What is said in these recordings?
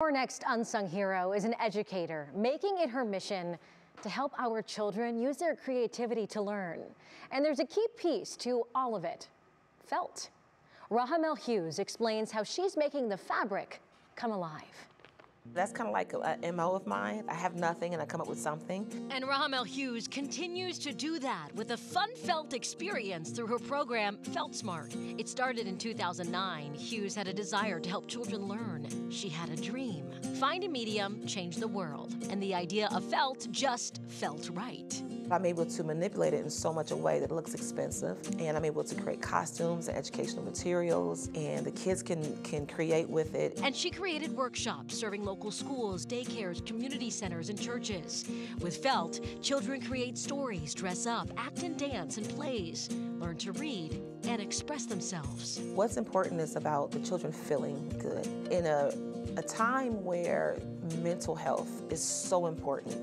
Our next unsung hero is an educator, making it her mission to help our children use their creativity to learn. And there's a key piece to all of it, felt. Rahamel Hughes explains how she's making the fabric come alive. That's kind of like a, MO of mine. I have nothing and I come up with something. And Rahamel Hughes continues to do that with a fun felt experience through her program Felt Smart. It started in 2009. Hughes had a desire to help children learn. She had a dream. Find a medium, change the world. And the idea of felt just felt right. I'm able to manipulate it in so much a way that it looks expensive, and I'm able to create costumes and educational materials, and the kids can, can create with it. And she created workshops serving local schools, daycares, community centers, and churches. With Felt, children create stories, dress up, act and dance in plays, learn to read, and express themselves. What's important is about the children feeling good. In a, a time where mental health is so important,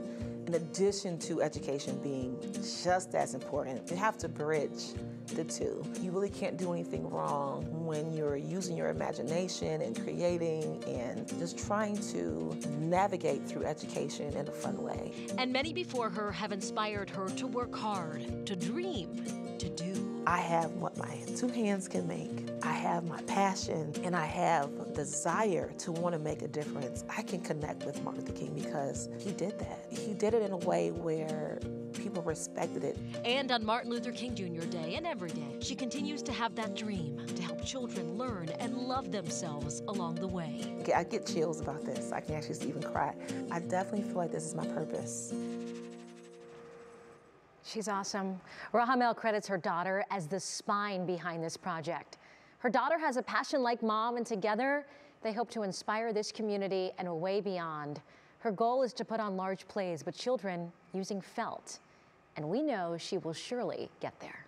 in addition to education being just as important, you have to bridge the two. You really can't do anything wrong when you're using your imagination and creating and just trying to navigate through education in a fun way. And many before her have inspired her to work hard, to dream, to do. I have what my two hands can make. I have my passion and I have desire to want to make a difference. I can connect with Martin Luther King because he did that. He did it in a way where people respected it. And on Martin Luther King Jr. Day and every day, she continues to have that dream to help children learn and love themselves along the way. I get chills about this. I can actually even cry. I definitely feel like this is my purpose. She's awesome. Rahamel credits her daughter as the spine behind this project. Her daughter has a passion like mom, and together they hope to inspire this community and way beyond. Her goal is to put on large plays with children using felt, and we know she will surely get there.